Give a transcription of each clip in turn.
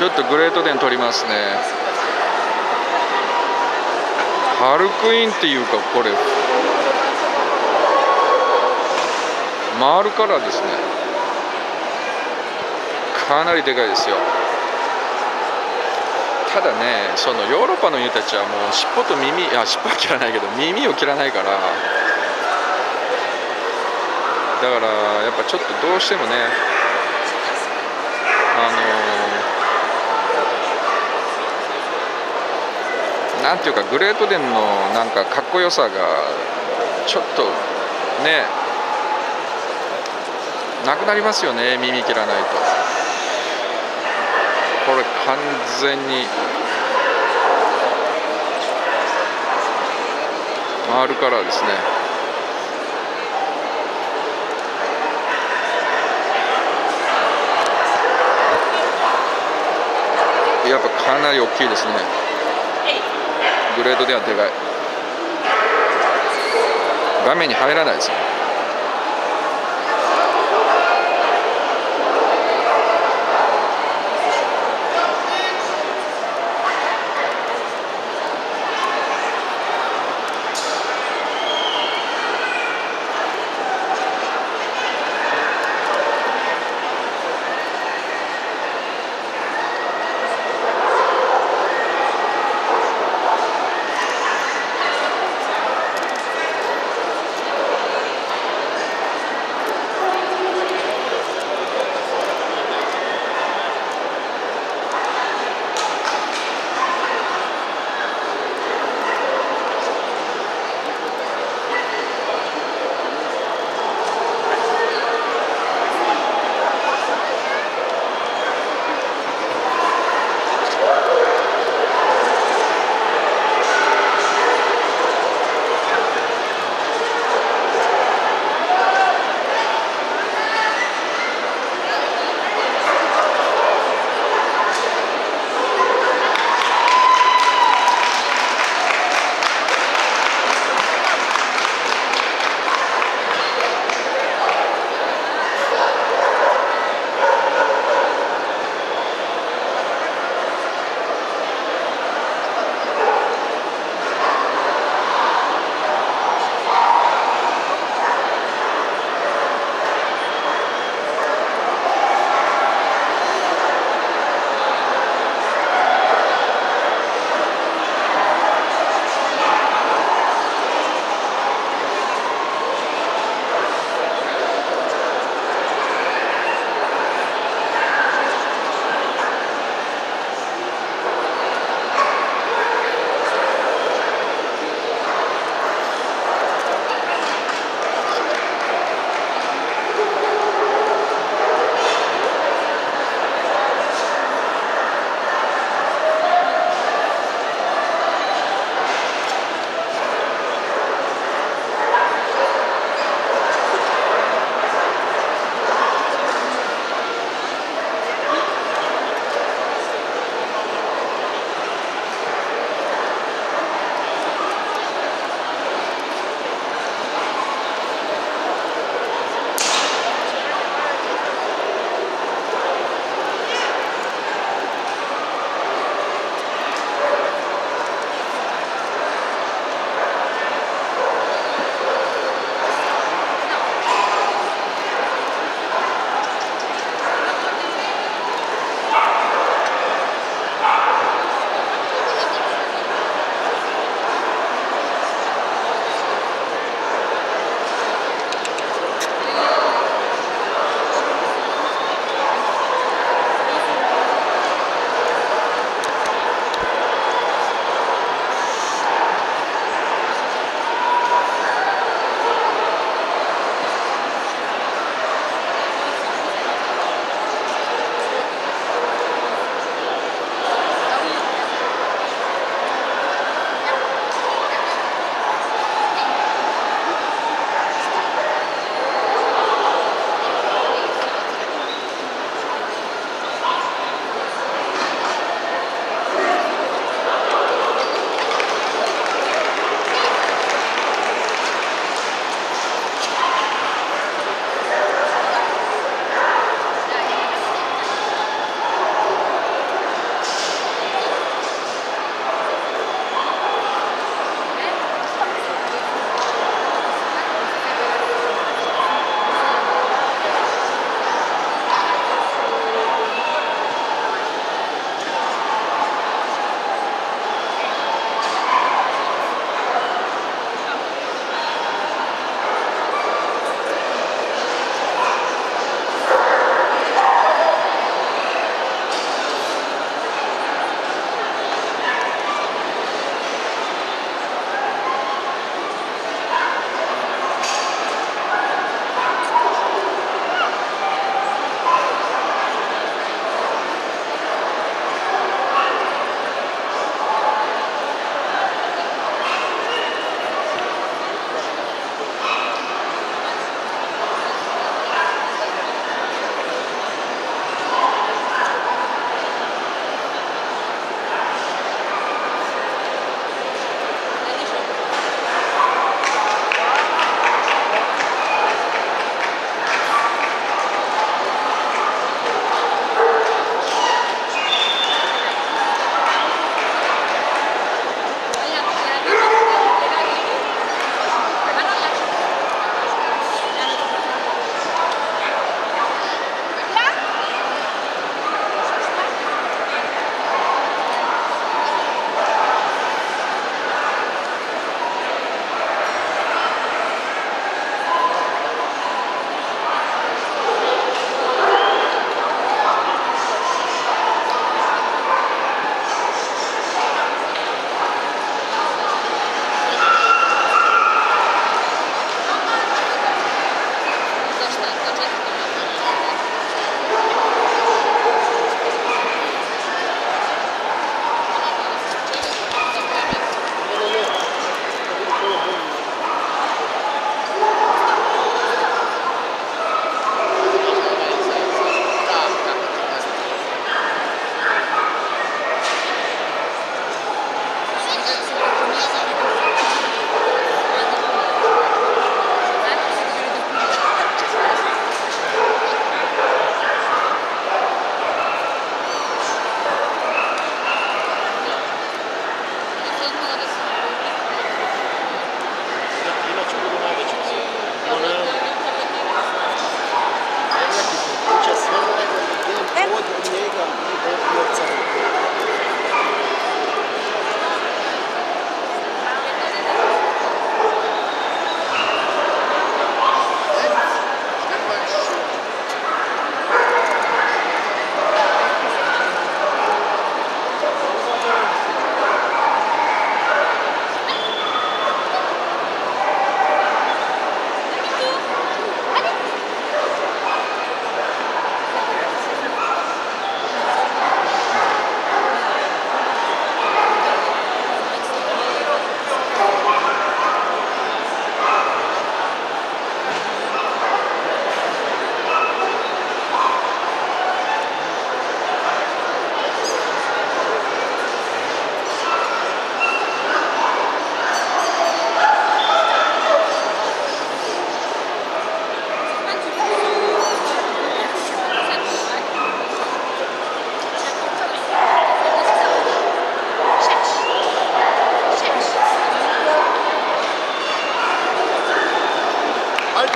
ちょっとグレートデン取りますね。ハルクインっていうかこれ。回るからですね。かなりでかいですよ。ただねそのヨーロッパの犬たちはもう尻尾と耳いや尻尾は切らないけど耳を切らないから。だからやっぱちょっとどうしてもねあのなんていうかグレートデンのなんかかっこよさがちょっとねなくなりますよね耳切らないと。これ完全に。回るからですね。やっぱかなり大きいですね。グレードではでかい画面に入らないですね。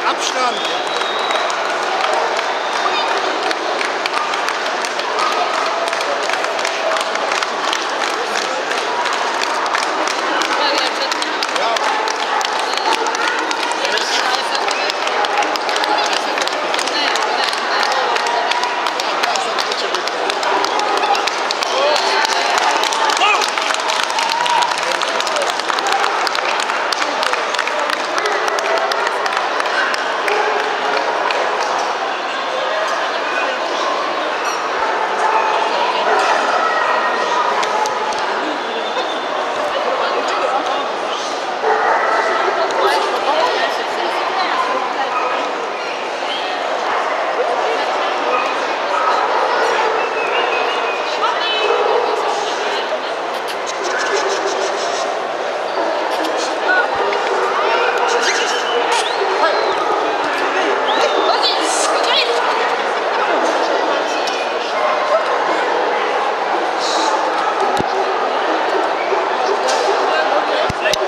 Abstand.